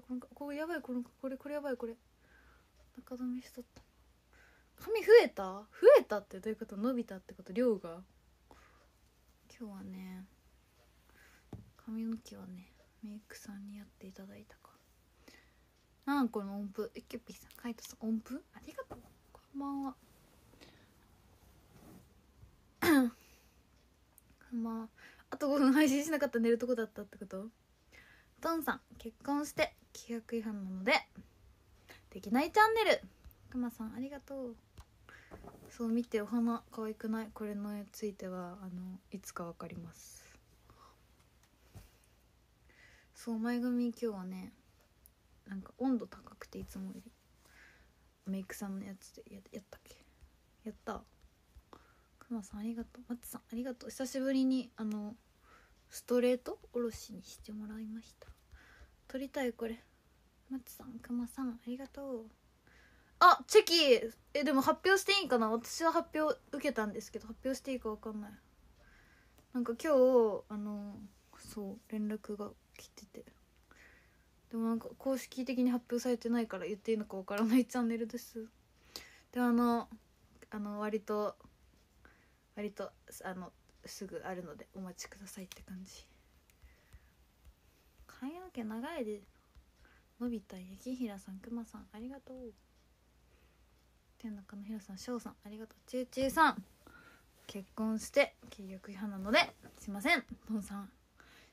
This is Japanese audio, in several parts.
これこれやばいこれこれこれやばいこれ。中止めしとった。髪増えた？増えたってどういうこと？伸びたってこと？量が？今日はね髪の毛はねメイクさんにやっていただいたか。なんこの音符？えキュピーさんカイトさん音符？ありがとう。こんばんは。こんばんは。あと5分配信しなかった寝るとこだったってこと？トンさん結婚して。規約違反なのでできないチャンネル。くまさんありがとう。そう見てお花可愛くない？これのついてはあのいつかわかります。そう前髪今日はねなんか温度高くていつもよりメイクさんのやつでややったっけ？やった。くまさんありがとう。松さんありがとう。久しぶりにあのストレートおろしにしてもらいました。撮りたいこれ。松さんくまさんありがとう。あチェキ。えでも発表していいかな？私は発表受けたんですけど発表していいか分かんない。なんか今日あのそう連絡が来てて。でもなんか公式的に発表されてないから言っていいのか分からない チャンネルです。であのあの割と割とあのすぐあるのでお待ちくださいって感じ。髪の毛長いで伸びた雪平さんくまさんありがとう。天中のひろさん翔さんありがとう。ちゅうちゅうさん結婚して契約違反なのですいません。トンさん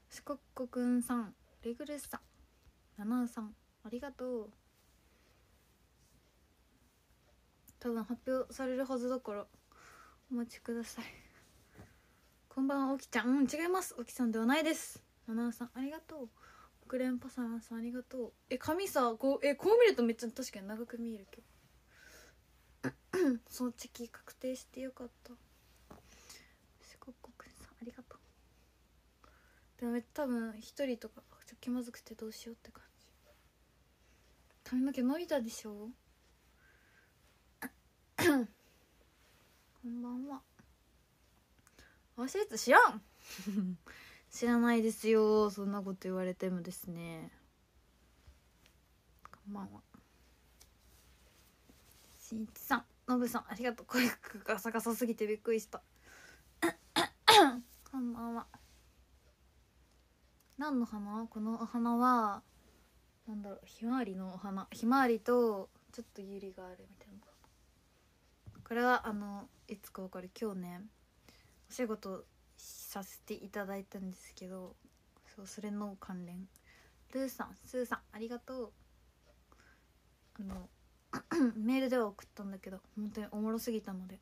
四国くんさんレグレスさんナナウさんありがとう。多分発表されるはずだからお待ちください。こんばんはおきちゃん。うん違います。おきさんではないです。ナナウさんありがとう。国連パサンさんありがとう。え髪さこうえこう見るとめっちゃ確かに長く見えるけど。そのチェキ確定してよかった。四国国さんありがとう。でも多分一人とかちょっと気まずくてどうしようって感じ。髪の毛伸びたでしょ？こんばんは。あシーツ知らん。知らないですよそんなこと言われてもですね。こんばんは。しんいちさんのぶさんありがとう。声ガサガサすぎてびっくりした。こんばんは。何の花？このお花はなんだろうひまわりのお花。ひまわりとちょっとユリがあるみたいな。これはあのいつかわかる。今日ねお仕事させていただいたんですけどそうそれの関連。ルーさんスーさんありがとう。あの メールでは送ったんだけど本当におもろすぎたので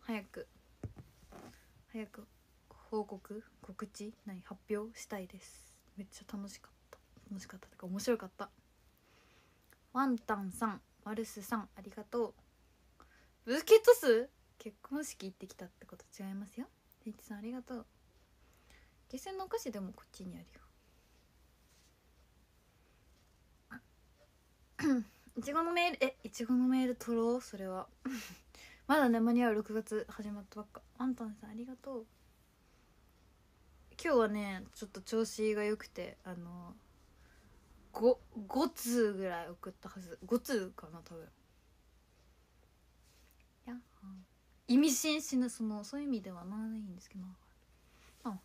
早く早く報告告知何発表したいです。めっちゃ楽しかった。楽しかったとか面白かった。ワンタンさんマルスさんありがとう。ブーケット数？結婚式行ってきたってこと違いますよ。デイチさんありがとう。下船のお菓子でもこっちにあるよ。いちごのメールえいちごのメール取ろう？それは。まだね間に合う6月始まったばっか。アントンさんありがとう。今日はねちょっと調子が良くてあの 5, 5通ぐらい送ったはず。5通かな多分。やっは意味深しなそのそういう意味ではないんですけど。まあ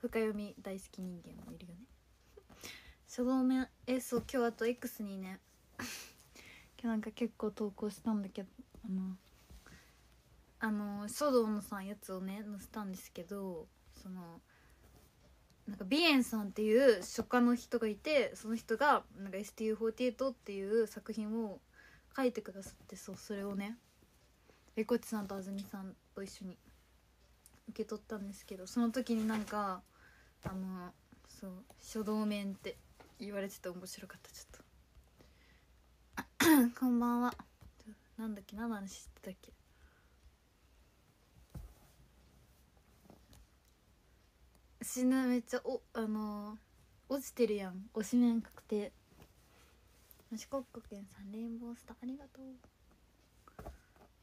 深読み大好き人間もいるよね。書道面えそう今日あと X にね。今日なんか結構投稿したんだけどあのあの書道のさんやつをね載せたんですけどそのなんかビエンさんっていう書家の人がいてその人がなんか STU48 っていう作品を書いてくださってそうそれをねえこちさんとあずみさんと一緒に受け取ったんですけどその時になんかあのそう書道面って言われてて面白かったちょっと。こんばんは。なんだっけ何の話してたっけ？死ぬめっちゃおあのー、落ちてるやん。推し面確定。四国県さんレインボースターありがとう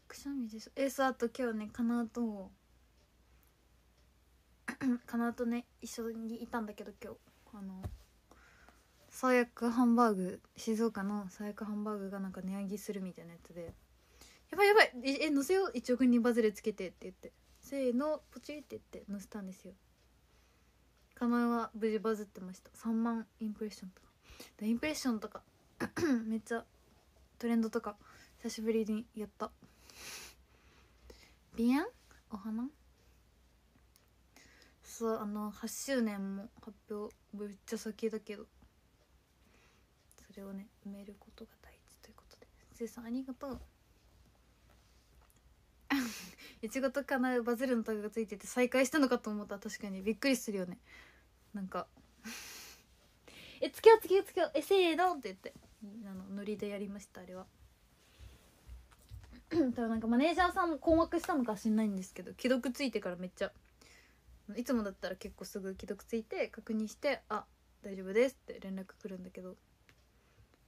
くしゃみですえそうあと今日ねかなと かなとね一緒にいたんだけど今日。あの爽やかハンバーグ静岡の爽やかハンバーグがなんか値上げするみたいなやつで「やばいやばいええ載せよう。一億にバズレつけて」って言って「せーのポチって言って載せたんですよ。かなは無事バズってました。3万インプレッションとか。インプレッションとか めっちゃトレンドとか久しぶりにやった。鼻炎お花？そうあの8周年も発表めっちゃ先だけど。それをね埋めることが大事ということで。せいさんありがとう。いちごとかなバズるのタグがついてて再開したのかと思った。ら確かに。びっくりするよね。なんか「えつけようつけようつけよう。えせーの」って言って。あのノリでやりましたあれは。ただなんかマネージャーさん困惑したのか知んないんですけど既読ついてからめっちゃいつもだったら結構すぐ既読ついて確認して「あ大丈夫です」って連絡来るんだけど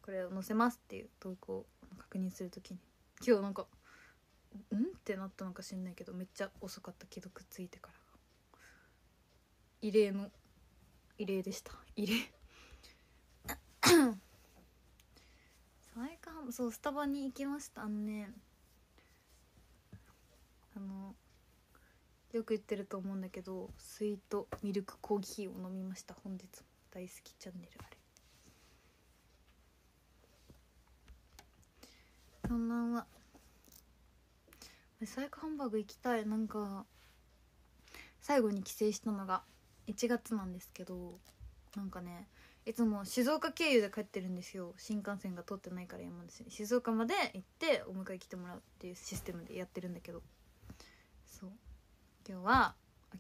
これを載せますっていう投稿を確認するときに今日なんか「ん?」ってなったのか知んないけどめっちゃ遅かった既読ついてから。異例の異例でした。異例。最下そうスタバに行きましたね。あのよく言ってると思うんだけどスイートミルクコーヒーを飲みました。本日も。大好きチャンネルあれ。こんばんは。最下ハンバーグ行きたい。なんか最後に帰省したのが1月なんですけどなんかねいつも静岡経由で帰ってるんですよ。新幹線が通ってないから山梨に静岡まで行ってお迎え来てもらうっていうシステムでやってるんだけど。今日は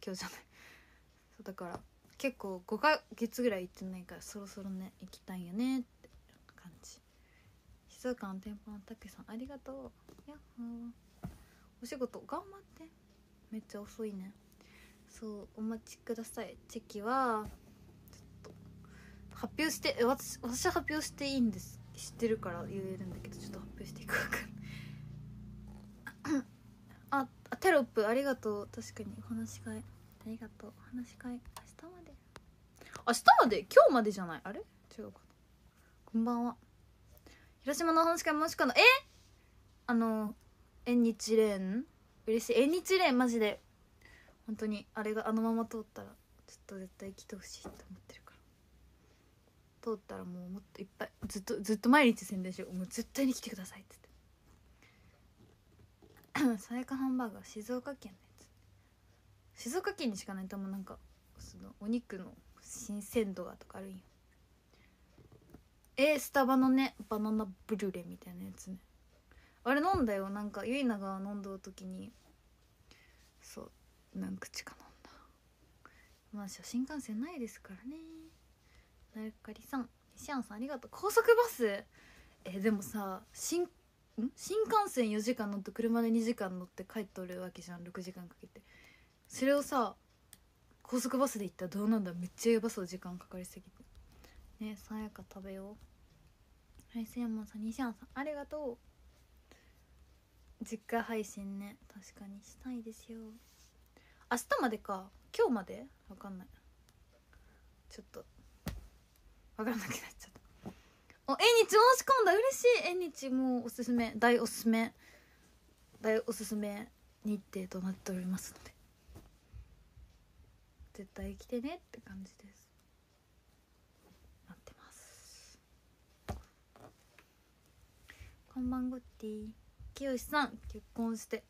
今日じゃない。そうだから結構5ヶ月ぐらい行ってないからそろそろね行きたいよねって感じ。静岡の店舗のたけさんありがとう。やっほー。お仕事頑張って。めっちゃ遅いね。そうお待ちください。チェキはちょっと発表して私私発表していいんです知ってるから言えるんだけどちょっと発表していくかなああテロップありがとう。確かにお話し会。ありがとう。お話し会。明日まで。明日まで？今日までじゃない？あれ？違うかこんばんは。広島のお話し会もしかのえ？あの縁日レーン嬉しい。縁日レーンマジで。本当にあれがあのまま通ったらちょっと絶対来てほしいと思ってるから。通ったらもうもっといっぱいずっとずっと毎日宣伝しよう。もう絶対に来てくださいって言って。さやかハンバーガー静岡県のやつ。静岡県にしかないともなんかそのお肉の新鮮度がとかあるんよ。えー、スタバのねバナナブルレみたいなやつね。あれ飲んだよ。なんかゆいなが飲んだ時にそう何口か飲んだ。まあ新幹線ないですからね。なるかりさん。西安さんありがとう。高速バス？えでもさ新新幹線4時間乗って車で2時間乗って帰っとるわけじゃん。6時間かけて。それをさ高速バスで行ったらどうなんだ？めっちゃやばそう時間かかりすぎて。ねさやか食べよう。はいせやまさん西安さんありがとう。実家配信ね確かにしたいですよ。明日までか。今日まで？わかんない。ちょっとわからなくなっちゃった。お縁日申し込んだ。嬉しい。縁日もうおすすめ。大おすすめ。大おすすめ日程となっておりますので。絶対来てねって感じです。待ってます。こんばんゴッティ清さん結婚して。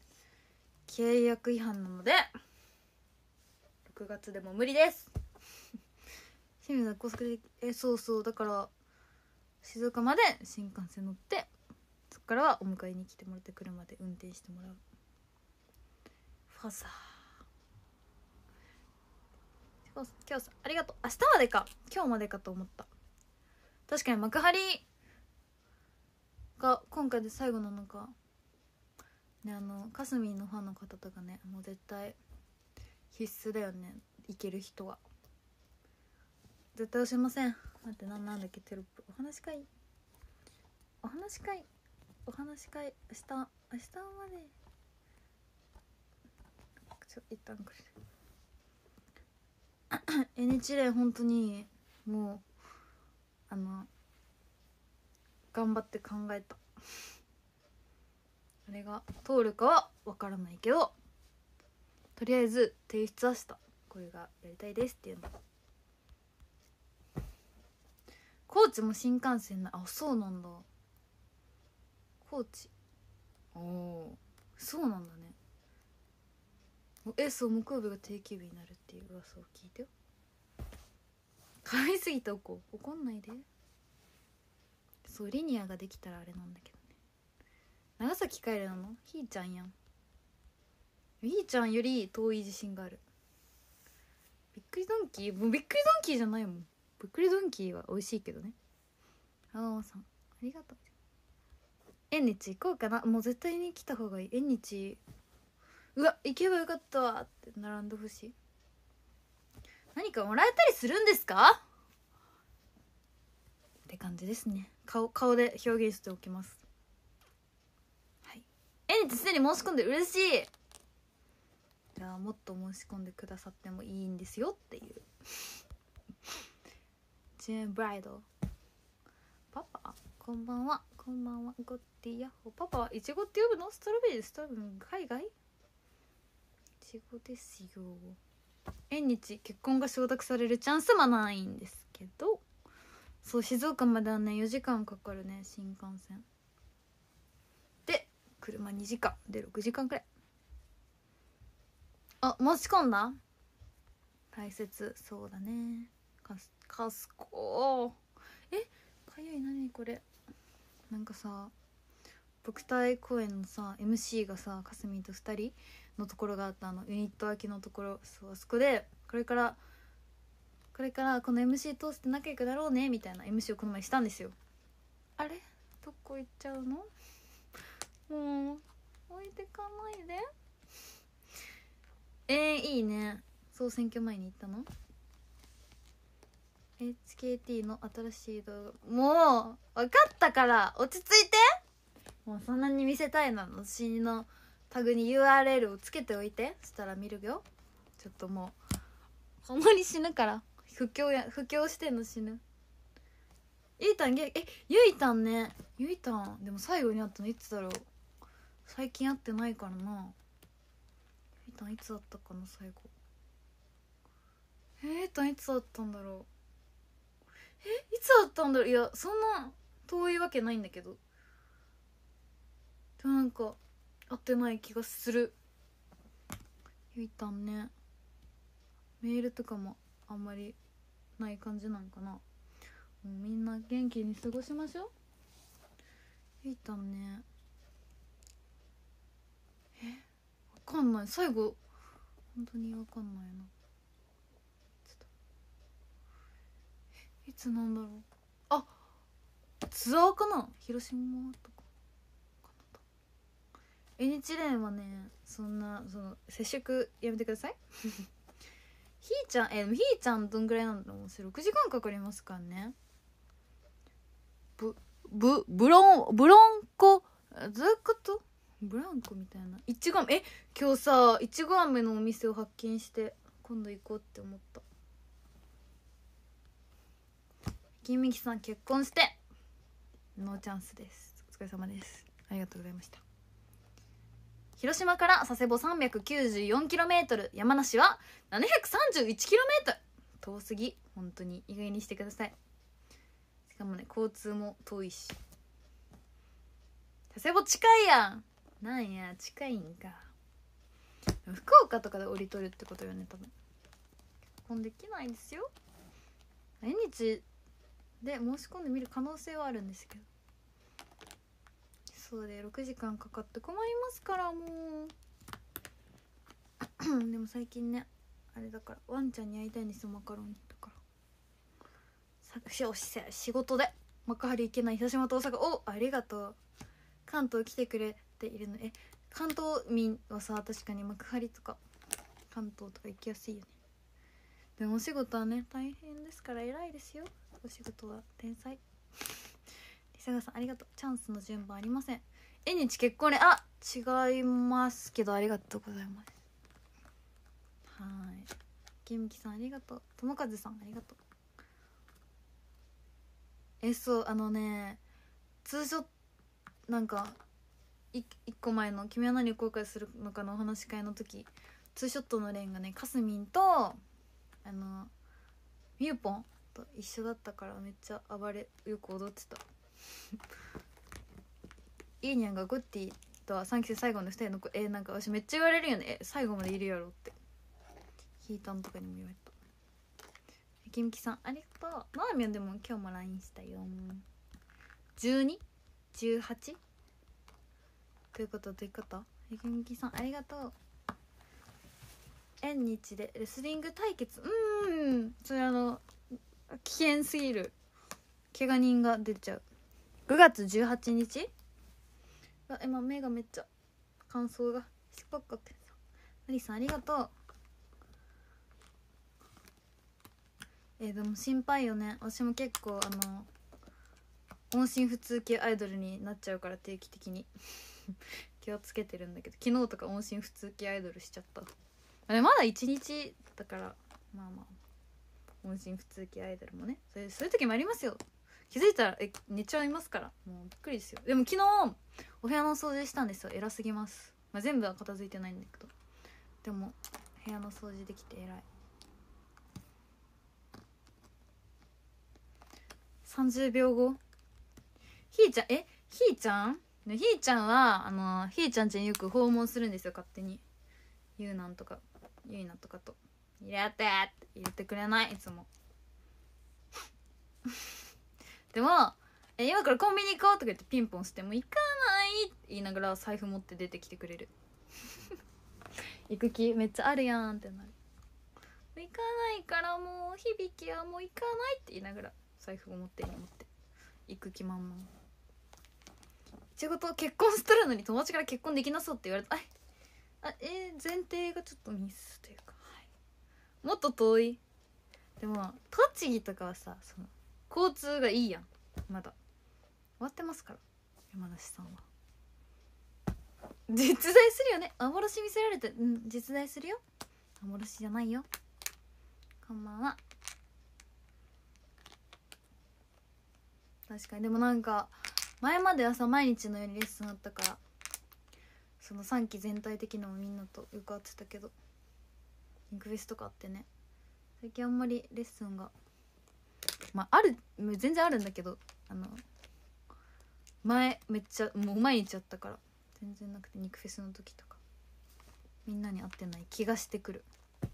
契約違反なので。6月でも無理です。清水さん高速でえそうそう。だから静岡まで新幹線乗ってそっからはお迎えに来てもらって車で運転してもらう。ファザー。今日さありがとう。明日までか。今日までかと思った。確かに幕張が今回で最後なのか。ねあのかすみのファンの方とかねもう絶対必須だよね。行ける人は。絶対押しません。待ってなんなんだっけテロップ。お話し会。お話し会。お話し会。明日明日まで。ちょ一旦くれ。NH 連本当にもうあの頑張って考えた。あれが通るかは分からないけどとりあえず提出はした。これがやりたいですっていうの。高知も新幹線なあそうなんだ。高知。おおそうなんだね。えそう木曜日が定休日になるっていう噂を聞いて。よ可愛すぎたおこ怒んないで。そうリニアができたらあれなんだけどね。長崎帰るの？ひーちゃんやん。ひーちゃんより遠い自信がある。びっくりドンキー？もうびっくりドンキーじゃないもんびっくりドンキーは美味しいけどね。あおさんありがとう。縁日行こうかな。もう絶対に来た方がいい。縁日。うわ行けばよかったわって並んでほしい。何かもらえたりするんですか？って感じですね。顔顔で表現しておきます。はい。縁日すでに申し込んで嬉しい。じゃあもっと申し込んでくださってもいいんですよっていう。ジェーンブライドパパこんばんは。こんばんは。ゴッティヤッホパパはいちごって呼ぶの？ストロベリー？ストロベリー？海外？いちごですよ。縁日結婚が承諾されるチャンスもないんですけど。そう静岡まではね4時間かかるね新幹線。で車2時間。で6時間くらい。あ申し込んだ？大切。そうだね。かすかすこえかゆい何これ。なんかさ僕体公演のさ MC がさかすみんと2人のところがあったあの。ユニット空きのところそうあそこでこれからこれからこの MC 通して仲良くなろうねみたいな MC をこの前したんですよ。あれ？どこ行っちゃうの？もう置いてかないで。えー、いいね。総選挙前に行ったの？HKT の新しい動画もう分かったから落ち着いて。もうそんなに見せたいなの。私のタグに URL をつけておいて。そしたら見るよ。ちょっともうほんまに死ぬから。不況や不況してんの死ぬ。ゆいたんげえゆいたんね。ゆいたんでも最後に会ったの。いつだろう。最近会ってないからな。ゆいたんいつだったかな最後。えー、たんいつだったんだろう。いつだったんだろう？いやそんな遠いわけないんだけど。でもなんか会ってない気がする。ゆいたんね。メールとかもあんまりない感じなんかな。もうみんな元気に過ごしましょう。ゆいたんね。えわかんない。最後本当にわかんないなちょっとえいつなんだろう。あツアーかな？広島とかエニチレンはねそんなその接触やめてください。ひーちゃんえひーちゃんどんぐらいなんだろう6時間かかりますからね。ブブブロンブロンコ？どういうこと？ブランコみたいな。いちご飴？え今日さいちご飴のお店を発見して今度行こうって思った。金みきさん結婚してノーチャンスです。お疲れ様です。ありがとうございました。広島から佐世保 394km 山梨は 731km 遠すぎ本当に。意外にしてください。しかもね交通も遠いし。佐世保近いやん。なんや近いんか。福岡とかで降りとるってことよね多分。結婚できないですよ。毎日で申し込んでみる可能性はあるんですけど。そうで6時間かかって困りますからもう。でも最近ねあれだからワンちゃんに会いたいんですよマカロニだか。らさしおし仕事で幕張行けない広島と大阪。おありがとう。関東来てくれているの。え関東民はさ確かに幕張とか関東とか行きやすいよね。でもお仕事はね大変ですから偉いですよ。お仕事は天才？リサガさんありがとう。チャンスの順番ありません。縁日結婚ねあ違いますけどありがとうございます。はい。ケミキさんありがとう。友和さんありがとう。えそうあのね通常なんかい一個前の「君は何を後悔するのか」のお話し会の時ツーショットのレンがねかすみんとあのみゆぽんと一緒だったからめっちゃ暴れよく踊ってた。いいにゃんがグッティとは3期生最後の2人の子えー、なんか私めっちゃ言われるよね。え最後までいるやろって。ヒータンとかにも言われた。きみきさんありがとう。なあみょんでも今日も LINE したよ。12?18? ということどういうこと？えきみきさんありがとう。縁日でレスリング対決。うん。それあの危険すぎる。怪我人が出ちゃう。5月18日？あ今目がめっちゃ乾燥がしっかかってさ。マリさんありがとう。えーでも心配よね。私も結構あの音信不通系アイドルになっちゃうから定期的に。気をつけてるんだけど。昨日とか音信不通系アイドルしちゃった。あれまだ1日だからまあまあ。音信不通系アイドルもね。そういうそういう時もありますよ。気づいたらえ寝ちゃいますから。もうびっくりですよ。でも昨日お部屋の掃除したんですよ。偉すぎます、まあ、全部は片付いてないんだけど。でも部屋の掃除できて偉い。30秒後。ひーちゃんえ？ひーちゃん？ひーちゃんはあのひーちゃんちによく訪問するんですよ勝手に。ゆうなんとかゆいなとかと「入れて!」って言ってくれないいつも。でもえ今からコンビニ行こうとか言ってピンポンしても行かないって言いながら財布持って出てきてくれる。行く気めっちゃあるやんってなる。行かないからもう響きはもう行かないって言いながら財布を持ってに持って。行く気満々。仕事結婚してるのに友達から結婚できなそうって言われた。ああえー、前提がちょっとミスというか、もっと遠い。でも栃木とかはさその交通がいいやん。まだ。終わってますから。山梨さんは。実在するよね。幻見せられてうん実在するよ。幻じゃないよ。こんばんは。確かに。でもなんか前まではさ毎日のようにレッスンあったからその3期全体的なのみんなとよく会ってたけど。インクフェスとかあってね。最近あんまりレッスンがまあある全然あるんだけどあの前めっちゃもう毎日あったから全然なくて肉フェスの時とかみんなに会ってない気がしてくる。だ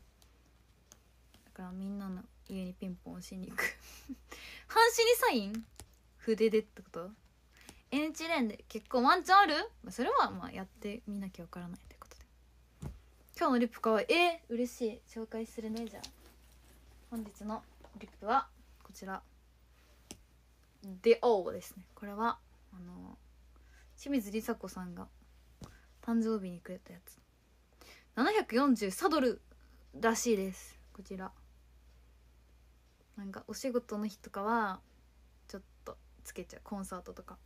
からみんなの家にピンポンしに行く。半紙にサイン？筆でってこと？エンチレンで結構ワンチャンある、まあ、それはまあやってみなきゃわからない。で今日のリップかわいいえー、嬉しい。紹介するねじゃあ。本日のリップはこちら。デオーですね。これはあの清水梨紗子さんが誕生日にくれたやつ。740サドルらしいです。こちら。なんかお仕事の日とかはちょっとつけちゃう。コンサートとか。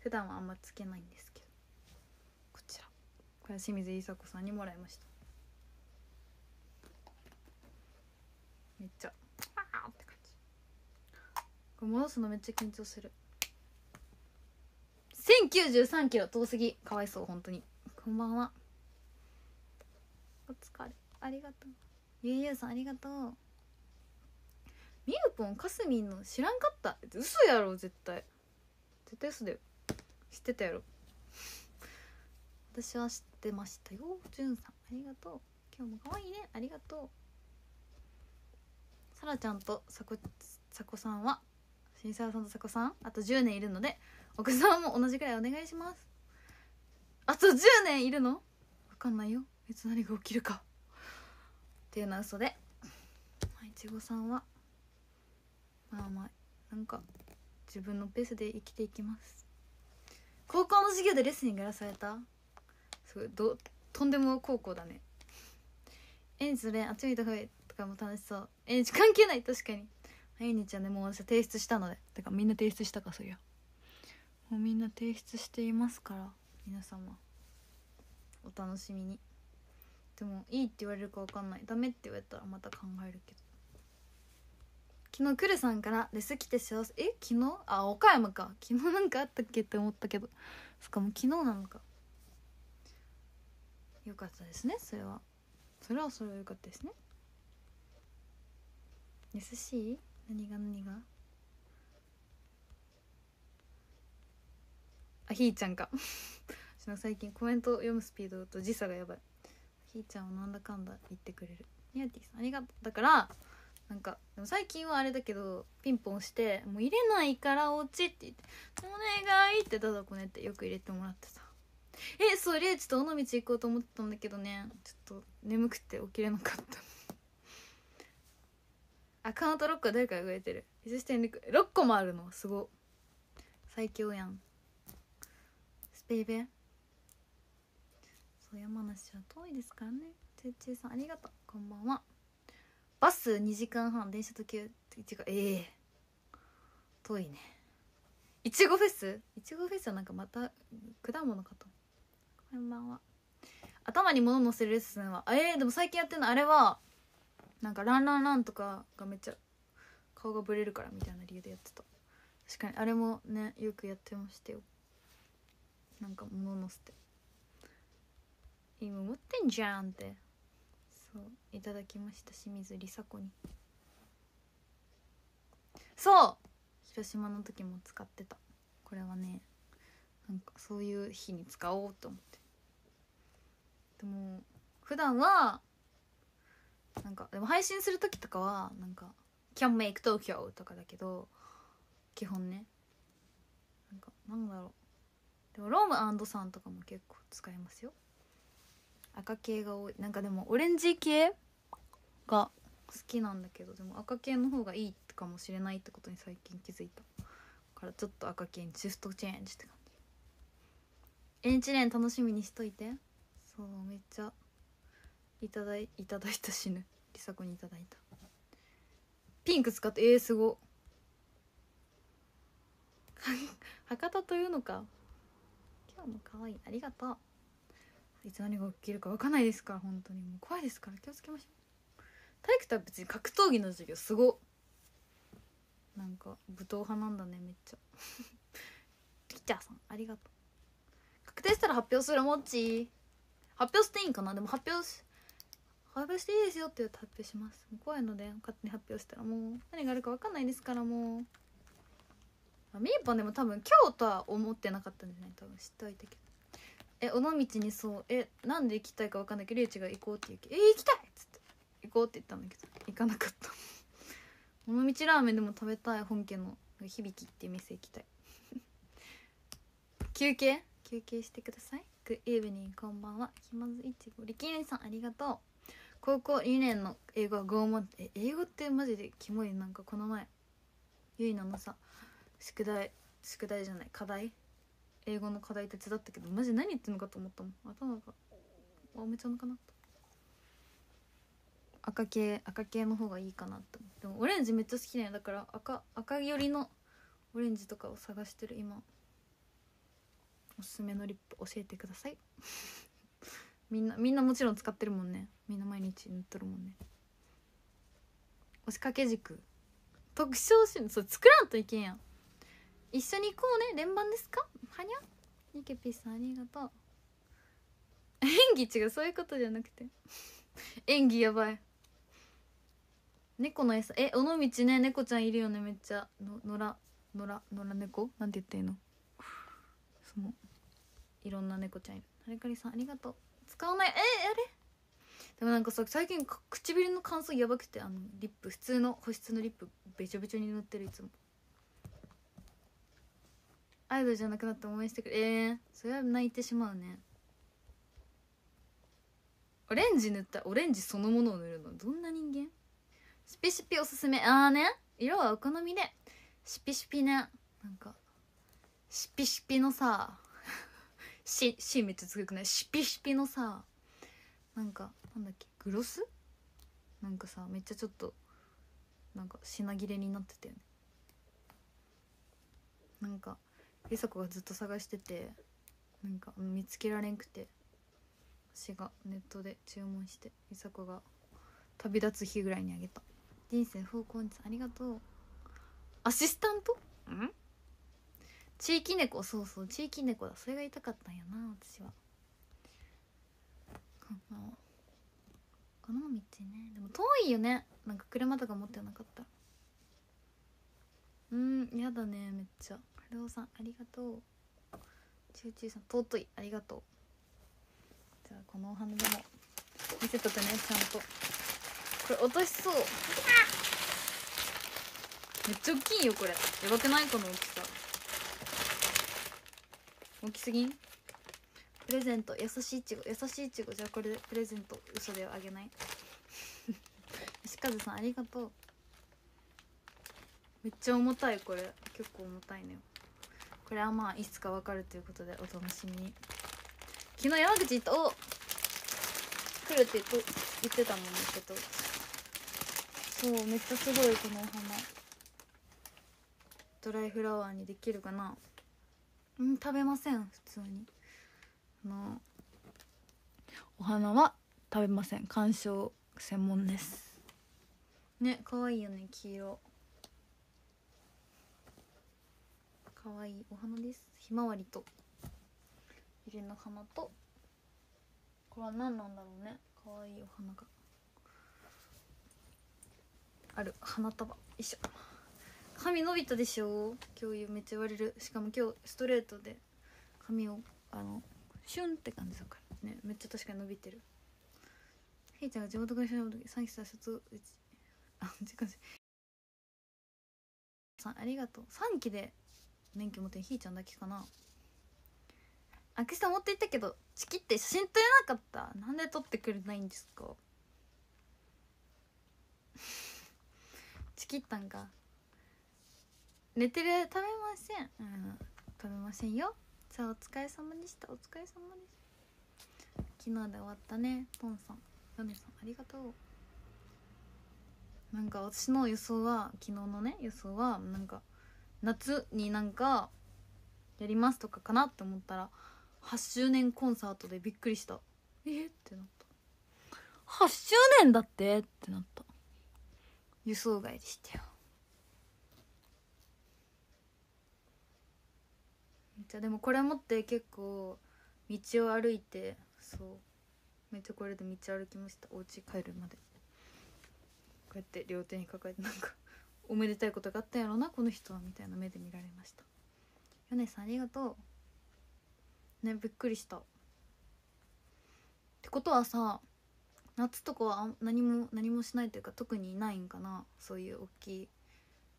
普段はあんまつけないんですけど。こちら。これは清水梨紗子さんにもらいました。めっちゃあって感じ。これ戻すのめっちゃ緊張する。1093キロ遠すぎ。かわいそう本当に。こんばんは。お疲れ。ありがとう。ゆうゆうさんありがとう。みゆぽんかすみんの知らんかった。嘘やろ絶対。絶対嘘だよ。知ってたやろ。私は知ってましたよ。じゅんさんありがとう。今日も可愛いね。ありがとう。さらちゃんとさこさこさんは新沢さんとさこさんあと10年いるので奥さんも同じくらいお願いします。あと10年いるの？わかんないよ。いつ何が起きるか。っていうのは嘘で。いちごさんはまあまあなんか自分のペースで生きていきます。高校の授業でレッスングやらされた？すごいどとんでも高校だね。エンジそれあっち見た方がいいとかも楽しそう。エンジ関係ない。確かに。毎日はねもう私は提出したので。てかみんな提出したかそりゃ。もうみんな提出していますから。皆様。お楽しみに。でもいいって言われるか分かんない。ダメって言われたらまた考えるけど。昨日くるさんから「レス来て幸せ」え？昨日？あ岡山か。昨日なんかあったっけ？って思ったけど。しかもう昨日なのか。よかったですねそれは。それはそれはよかったですね。優しい？何が何が？あひーちゃんか。私の最近コメント読むスピードと時差がやばい。ひーちゃんはなんだかんだ言ってくれる。ニャティさんありがとう。だからなんかでも最近はあれだけどピンポンして「もう入れないから落ち」って言って「お願い」ってだだこねってよく入れてもらってた。えそうレイチと尾道行こうと思ってたんだけどね。ちょっと眠くて起きれなかった。アカウント6個誰かが植えてる。6個もあるの。すご最強やん。スペイベそう山梨は遠いですからね。ちーちーさんありがとう。こんばんは。バス2時間半電車時計ってかええ。遠いね。いちごフェス？いちごフェスはなんかまた果物かと。こんばんは。頭に物乗せるレッスンはえー、でも最近やってるのあれはなんかランランランとかがめっちゃ顔がブレるからみたいな理由でやってた。確かにあれもねよくやってましたよ。なんか物乗せて。今持ってんじゃんって。そういただきました清水梨紗子に。そう！広島の時も使ってた。これはねなんかそういう日に使おうと思って。でも普段はなんかでも配信する時とかはなんか「Can make Tokyo」とかだけど基本ね。なんかなんだろう。でもロームさんとかも結構使いますよ。赤系が多い。なんかでもオレンジ系が好きなんだけどでも赤系の方がいいかもしれないってことに最近気づいた。からちょっと赤系にシフトチェンジって感じ。エンチレン楽しみにしといて。そうめっちゃいただいいただいた 死ぬ。りさこにいただいた。ピンク使ってえー、すご。博多というのか。今日も可愛い。ありがとう。いつ何が起きるか分かんないですか。ら本当に。もう怖いですから。気をつけましょう。体育とは別に格闘技の授業すご。なんか武闘派なんだね。めっちゃ。ピッチャーさんありがとう。確定したら発表するもっち発表していいんかな？でも発表し発表していいですよって言うと発表します。怖いので勝手に発表したらもう何があるか分かんないですからもう。みーぽんでも多分今日とは思ってなかったんじゃない多分知っておいたけどえ尾道にそう。えなんで行きたいか分かんないけどリュウチが行こうって言うけどえ行きたいっつって。行こうって言ったんだけど行かなかった。尾道ラーメンでも食べたい本家の響きっていう店行きたい。休憩？休憩してください。グイーブニンこんばんは。ひまずいちごりきりさんありがとう。高校2年の英語は拷問え英語ってマジでキモい。なんかこの前ゆいなのさ宿題宿題じゃない課題？英語の課題手伝ったけどマジ何言ってんのかと思ったもん。頭があめちゃうのかなと赤系赤系の方がいいかなってでもオレンジめっちゃ好きねだから赤赤寄りのオレンジとかを探してる今おすすめのリップ教えてください。みんなみんなもちろん使ってるもんね。みんな毎日塗っとるもんね。押しかけ軸特徴しそう作らんといけんやん。一緒に行こうね。連番ですか？はにゃ？ニケピさんありがとう。演技違うそういうことじゃなくて。演技やばい。猫の餌。え尾道ね。猫ちゃんいるよね。めっちゃ。の野良。野良野良猫？なんて言ってんの？そのいろんな猫ちゃんいる。はるかりさんありがとう。使わない。えあれ？でもなんかさ最近唇の乾燥やばくてあのリップ普通の保湿のリップべちょべちょに塗ってるいつも。アイドルじゃなくなって応援してくれ。えー、それは泣いてしまうね。オレンジ塗ったオレンジそのものを塗るの？どんな人間？シピシピおすすめ。ああね。色はお好みで。シピシピね。なんかシピシピのさししめっちゃ強くない？シピシピのさなんかなんだっけ？グロス？なんかさめっちゃちょっとなんか品切れになってたよね。なんか梨紗子がずっと探しててなんか見つけられんくて私がネットで注文して梨紗子が旅立つ日ぐらいにあげた。人生方向にありがとう。アシスタント？ん？地域猫そうそう地域猫だ。それが言いたかったんやな私は。このこの道ね。でも遠いよね。なんか車とか持ってなかった。うんやだねめっちゃ。春尾さんありがとう。チューチューさん尊い。ありがとう。じゃあこのお花でも見せとくねちゃんと。これ落としそう。めっちゃ大きいよこれ。やばくない？この大きさ。大きすぎん？プレゼント。優しいいちご。優しいいちご。じゃあこれでプレゼント嘘ではあげない？吉和さんありがとう。めっちゃ重たいこれ。結構重たいのよ。これはまあいつかわかるということでお楽しみに。昨日山口行った。お来るって言っ言ってたもんねけどそうめっちゃすごいこのお花。ドライフラワーにできるかな？ん食べません普通に。あのお花は食べません。鑑賞専門です。ね可愛いよね黄色。可愛いお花です。ひまわりと。ゆりの花と。これは何なんだろうね。可愛いお花が。ある花束。よいしょ髪伸びたでしょ？今日めっちゃ言われる。しかも今日ストレートで。髪をあのシュンって感じだからね。めっちゃ確かに伸びてる。ひーちゃんが地元会社の時3期さ卒うちあ時間さんありがとう。3期で免許持ってるひーちゃんだけかな。アキさん持っていったけどチキって写真撮れなかった。なんで撮ってくれないんですか？チキったんか。寝てる食べません。うん食べませんよ。さあお疲れ様でした。お疲れ様です。昨日で終わったね。ポンさんヨネさんありがとう。なんか私の予想は昨日のね予想はなんか夏になんかやりますとかかなって思ったら8周年コンサートでびっくりした。えってなった。8周年だって？ってなった。予想外でしたよ。じゃでもこれ持って結構道を歩いてそうめっちゃこれで道歩きました。お家帰るまで。こうやって両手に抱えてなんか おめでたいことがあったんやろなこの人はみたいな目で見られました。米さんありがとう。ねびっくりした。ってことはさ夏とかは何も何もしないというか特にいないんかな。そういう大きい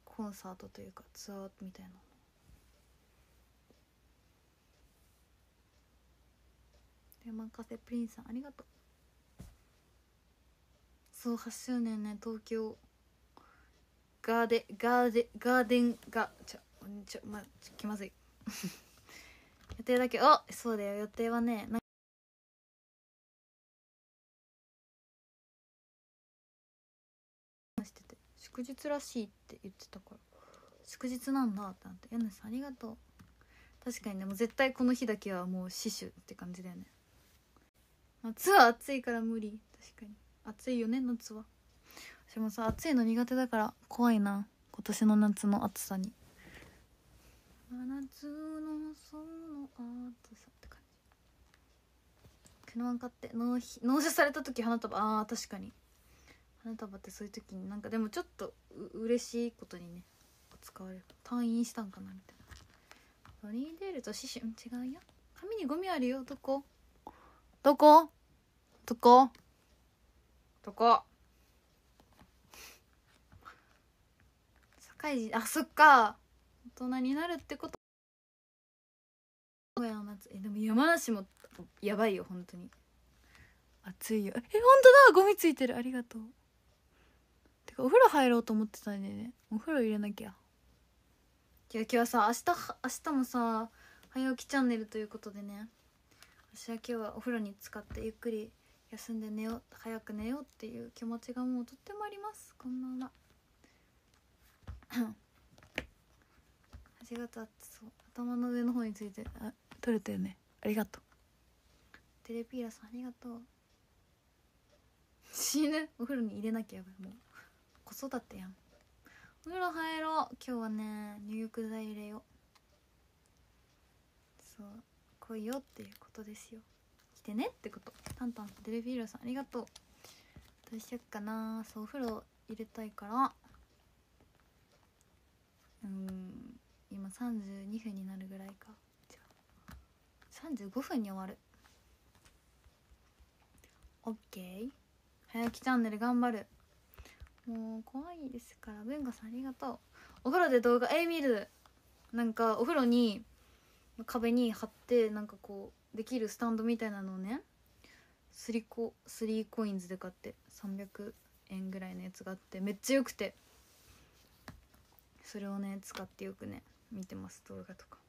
コンサートというかツアーみたいなレモンカフェプリンさんありがとう。そう8周年ね東京。ガーデガーデガーデンがちょちょまちょ気まずい。予定だけあそうだよ予定はねなしてて祝日らしいって言ってたから。祝日なんだってなって柳さんありがとう。確かにねもう絶対この日だけはもう死守って感じだよね。夏は暑いから無理。確かに。暑いよね夏は。私もさ暑いの苦手だから怖いな。今年の夏の暑さに。真夏のその暑さって感じ。車買って納品納車された時花束。あー確かに。花束ってそういう時になんかでもちょっとう嬉しいことにね使われる。退院したんかなみたいな。ロニーデールとシシュン違うよ。紙にゴミあるよどこどこ？どこ？どこ？社会人あそっか。大人になるってこと。えでも山梨もやばいよ本当に。暑いよ。え本当だ。ゴミついてる。ありがとう。てかお風呂入ろうと思ってたんでね。お風呂入れなきゃ。今日はさ明日は明日もさ早起きチャンネルということでね私は今日はお風呂に浸かってゆっくり休んで寝よう早く寝ようっていう気持ちがもうとってもあります。こんばんは。あってそう頭の上の方についてあ取れたよね。ありがとう。テレピーラさんありがとう。死ぬ。お風呂に入れなきゃやばい。もう子育てやん。お風呂入ろう。今日はね入浴剤入れよう。そう。来いよっていうことですよ。来てねってこと。タンタンデルビールさんありがとう。どうしよっかな。そうお風呂入れたいから。うん今32分になるぐらいか。じゃあ35分に終わる。オッケー。早起きチャンネル頑張る。もう怖いですから。文化さんありがとう。お風呂で動画え見る。なんかお風呂に壁に貼ってなんかこうできるスタンドみたいなのをねスリコスリーコインズで買って300円ぐらいのやつがあってめっちゃ良くて。それをね使ってよくね見てます動画とか。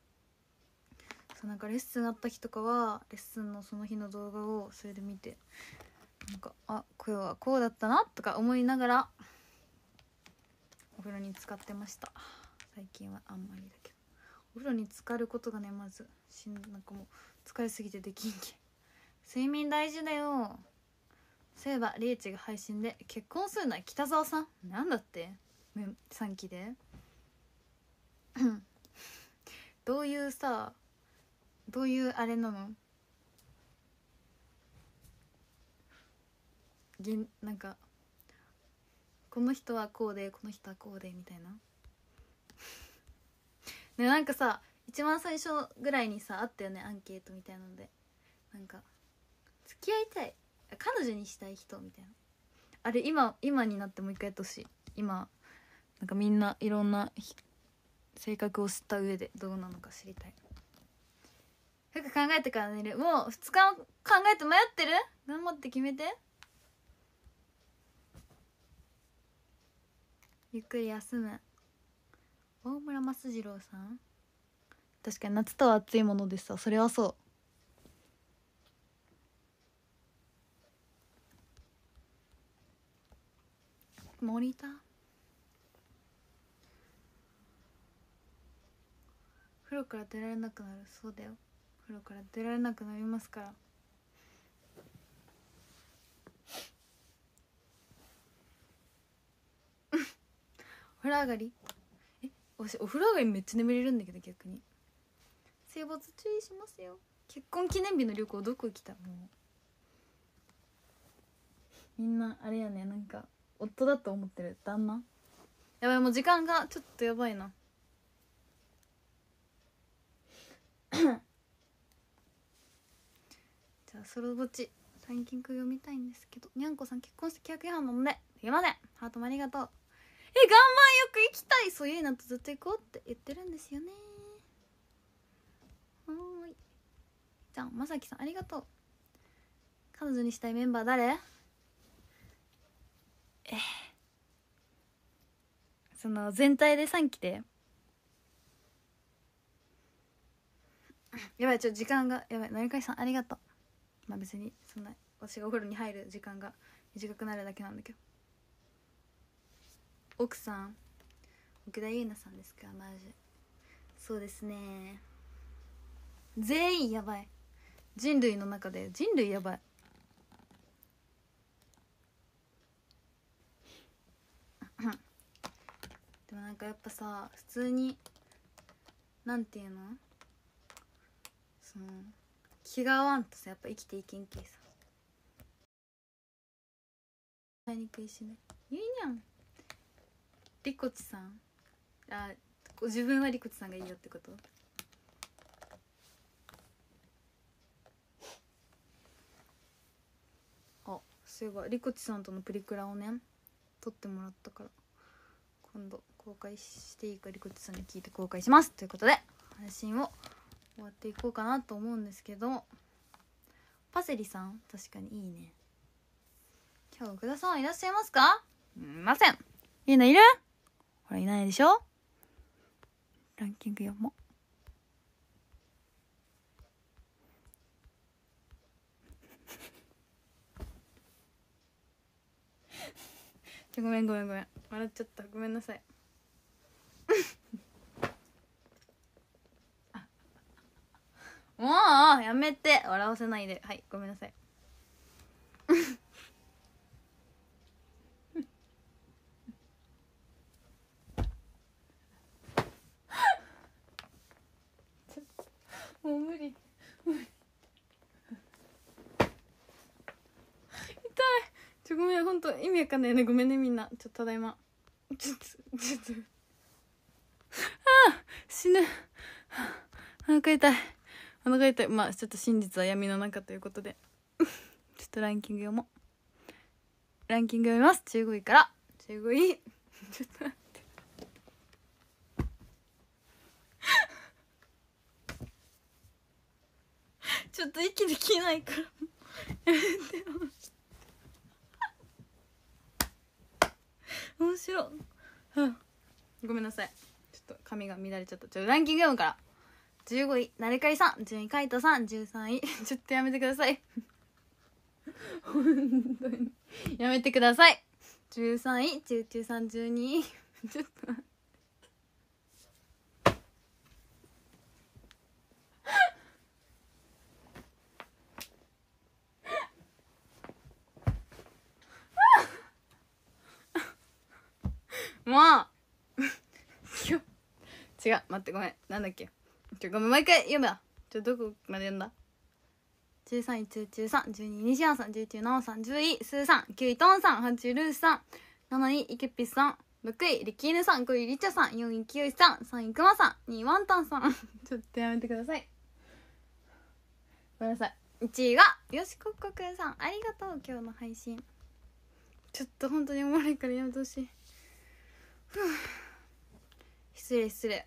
そうなんかレッスンあった日とかはレッスンのその日の動画をそれで見てなんかあ声はこうだったなとか思いながらお風呂に使ってました。最近はあんまりだけど。お風呂に浸かることがねまずしんなんかもう疲れすぎてできんけ睡眠大事だよ。そういえばリーチが配信で結婚するのは北沢さん。なんだって。3期で。どういうさどういうあれなの？げんなんかこの人はこうでこの人はこうでみたいな。ねなんかさ一番最初ぐらいにさあったよねアンケートみたいなので。なんか付き合いたい。彼女にしたい人みたいな。あれ今今になってもう一回やってほしい。今なんかみんないろんな性格を知った上でどうなのか知りたい。よく考えてから寝る。もう2日も考えて迷ってる？頑張って決めて。ゆっくり休む。大村益次郎さん？確かに夏とは暑いものでさそれはそう。モニター風呂から出られなくなる。そうだよ。風呂から出られなくなりますから。お風呂上がり？お風呂上がりめっちゃ眠れるんだけど逆に。生没注意しますよ。結婚記念日の旅行どこ行きたもう。みんなあれやね。なんか夫だと思ってる。旦那？やばいもう時間がちょっとやばいな。じゃあソロぼちランキング読みたいんですけど。にゃんこさん結婚して契約違反なのですいません。ハートもありがとう。え岩盤浴行そういうのとずっと行こうって言ってるんですよね。はい。じゃあまさきさんありがとう。彼女にしたいメンバー誰？え。その全体で3期で。やばいちょっと時間がやばい。のりかいさんありがとう。まあ別にそんな私がお風呂に入る時間が短くなるだけなんだけど。奥さん奥田優奈さんですかマジ。そうですね。全員やばい。人類の中で人類やばい。でもなんかやっぱさ普通になんていうの？その気が合わんとさやっぱ生きていけんけいさ。買いにくいしねい。いにゃん。リコチさん。あ自分はリコチさんがいいよってこと？あそういえばリコチさんとのプリクラをね撮ってもらったから今度公開していいかリコチさんに聞いて公開します。ということで配信を終わっていこうかなと思うんですけどパセリさん確かにいいね。今日奥田さんいらっしゃいますか？いません。いいのいる？ほらいないでしょ？ランキング読も。うごめんごめんごめん。笑っちゃった。ごめんなさい。もうやめて。笑わせないで。はいごめんなさい。もう無理。痛い。ちょごめん本当意味わかんないよね。ごめんねみんな。ちょっとただいま。ちょっとちょっと。ああ死ぬ。はあお腹痛い。お腹痛い。まあちょっと真実は闇の中ということで。ちょっとランキング読もう。ランキング読みます。15位から。15位。ちょっと待ってちょっと息できないから。やめてよ面白、うん、ごめんなさい。ちょっと髪が乱れちゃった。ちょっとランキング読むから。15位。なれかりさん。順位海斗さん。13位。ちょっとやめてください。本当に。やめてください。13位。チューチューさん。12位。ちょっと待ってもう違う。待ってごめん。なんだっけ。ちょごめん。もう一回読むわちょどこまで読んだ13位中中さん。12位西山さん。11位奈緒さん10位スーさん9位トンさん8位ルースさん7位イケピスさん6位リキーヌさん5位リチャさん4位キヨシさん3位クマさん2位ワンタンさんちょっとやめてくださいごめんなさい1位がよしこっこくんさんありがとう。今日の配信ちょっと本当におもろいからやめてほしい失 礼失礼。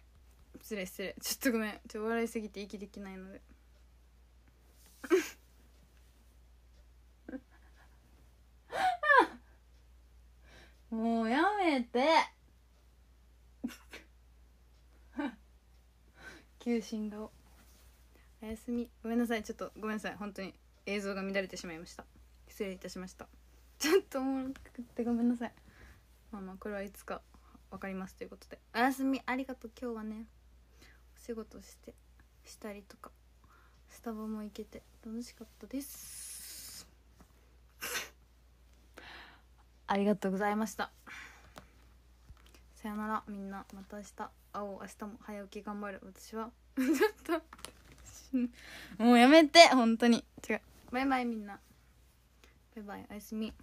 失礼失礼。ちょっとごめん。ちょっと笑いすぎて息できないので。もうやめて。休診顔。おやすみ。ごめんなさい。ちょっとごめんなさい。本当に映像が乱れてしまいました。失礼いたしました。ちょっとおもろくってごめんなさい。まあまあこれはいつか分かります。ということで。おやすみありがとう。今日はねお仕事してしたりとかスタバも行けて楽しかったです。ありがとうございました。さよなら。みんなまた明日。会おう明日も早起き頑張る。私は。ちょっともうやめて。本当に。違う。バイバイみんな。バイバイ。おやすみ。